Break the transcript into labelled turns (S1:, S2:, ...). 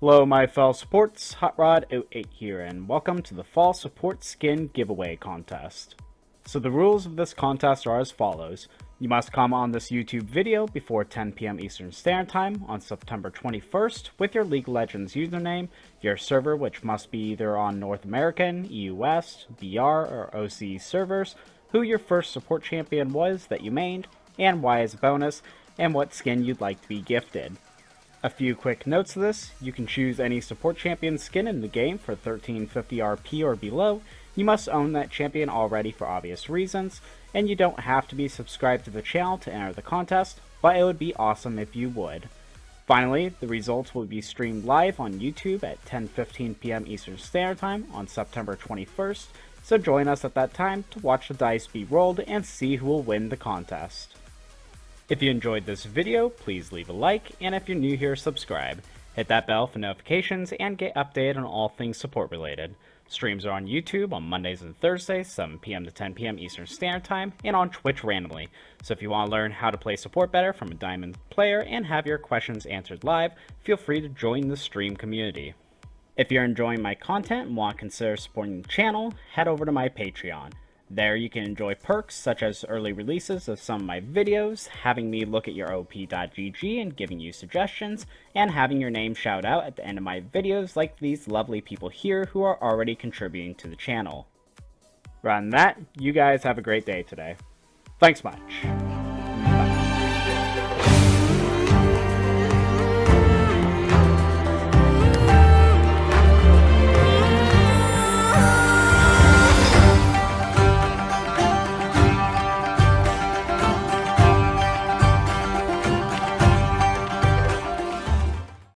S1: Hello my fellow supports, Hot Rod 08 here and welcome to the Fall Support Skin Giveaway Contest. So the rules of this contest are as follows. You must comment on this YouTube video before 10 p.m. Eastern Standard Time on September 21st with your League Legends username, your server which must be either on North American, EU West, BR, or OC servers, who your first support champion was that you mained, and why as a bonus, and what skin you'd like to be gifted. A few quick notes to this, you can choose any support champion skin in the game for 1350 RP or below, you must own that champion already for obvious reasons, and you don't have to be subscribed to the channel to enter the contest, but it would be awesome if you would. Finally, the results will be streamed live on YouTube at 10.15 p.m. Eastern Standard Time on September 21st, so join us at that time to watch the dice be rolled and see who will win the contest. If you enjoyed this video, please leave a like, and if you're new here, subscribe. Hit that bell for notifications and get updated on all things support related. Streams are on YouTube on Mondays and Thursdays, 7 p.m. to 10 p.m. Eastern Standard Time, and on Twitch randomly. So if you want to learn how to play support better from a Diamond player and have your questions answered live, feel free to join the stream community. If you're enjoying my content and want to consider supporting the channel, head over to my Patreon. There you can enjoy perks such as early releases of some of my videos, having me look at your OP.GG and giving you suggestions, and having your name shout out at the end of my videos like these lovely people here who are already contributing to the channel. Rather than that, you guys have a great day today. Thanks much.